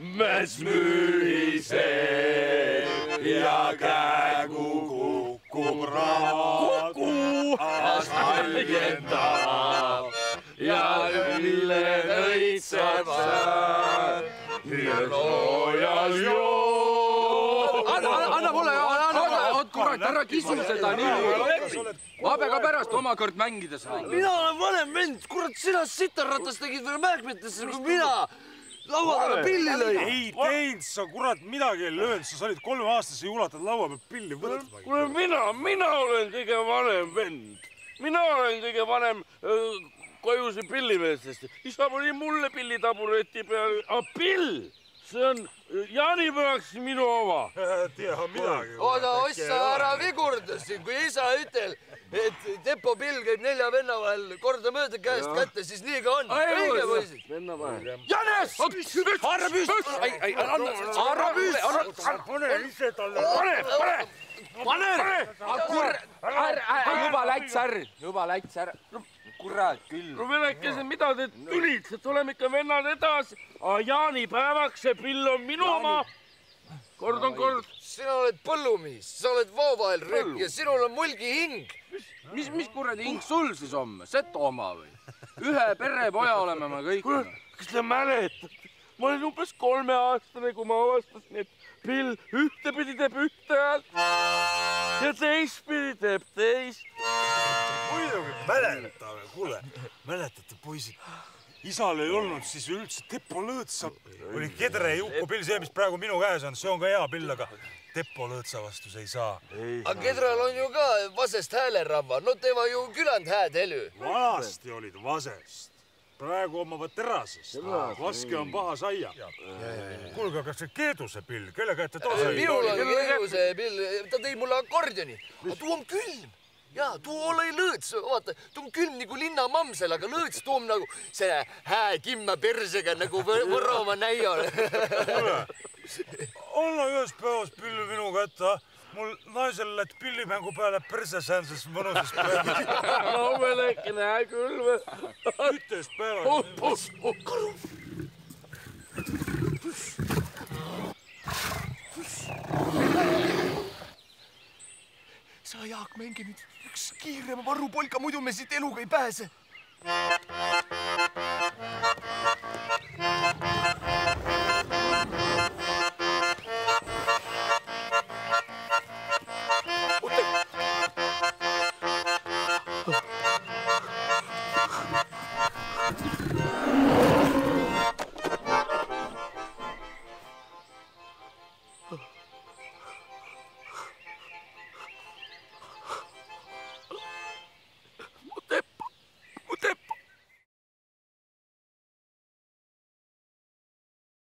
tules mühiseb ja kägu kukub raku asfaldjendab ja ülle õitseb seal ja loojas joo. anna, anna mulle, anna, anna, oot kurat, ära kisu seda nii. ma pean ka pärast omakord mängida saan. mina olen vanem vend, kurat, sina sitaratast tegid veel mähkmetesse kui mina. Laua taga pilli lõin. ei teinud sa kurat midagi ei löönud, sa olid kolmeaastase ja ulatad laua peal pilli kuule, mina, mina olen kõige vanem vend. mina olen kõige vanem öö, kojuse pillimeestest. isa pani mulle pillitabureti peale, aga pill, see on öö, jaanipäevaks minu oma. tea midagi. oota, ossa, ära vigurda siin, kui isa ütel, et Depo pill käib nelja venna vahel kordamööda käest kätte, siis nii ka on. õige, poisid? venna vahel. Janes, haara püsti. ei, ei, anna, haara püsti, pane ise talle. pane, pane. pane. kurat, juba läts ära, juba läts ära. Kurat küll. no venekesed, mida te tulite, tuleme ikka vennad edasi. jaanipäevaks see pill on minu oma. kord on kord. sina oled põllumees, sa oled voo vahel rööp ja sinul on mulgi hing. mis, mis kuradi hing sul siis on, seto oma või? ühe perepoja oleme me kõik. kuule, kas te mäletate? ma olin umbes kolmeaastane, kui ma avastasin, et pill ühtepidi teeb ühte häält ja teistpidi teeb teist. muidugi mäletame, kuule, mäletate poisid, isal ei olnud siis üldse Depo lõõtsa, oli Kedre Juku pill, see, mis praegu minu käes on, see on ka hea pill, aga Depo lõõtsa vastu see ei saa. aga Kedral on ju ka vasest häälerabba, no teevad ju küland hääd helü. vanasti olid vasest, praegu omavad terasest. vaske on paha saia. kuulge, aga see Keeduse pill, kelle kätte ta sai? minul on keeruse pill, ta tõi mulle akordioni, aga tuu on külm ja tuu ole lõõts, vaata, tuu on külm nagu linnamamsel, aga lõõts tuu on nagu see hää kimma persega nagu Võ- Võromaa näiol. anna ühest päevast pilli minu kätte, ah. mul naisel läks pillimängu peale perse säändses mõnusas päevas. no venekene, hea küll või? ühtest sa, Jaak, mängi nüüd üks kiirem varupolka, muidu me siit eluga ei pääse.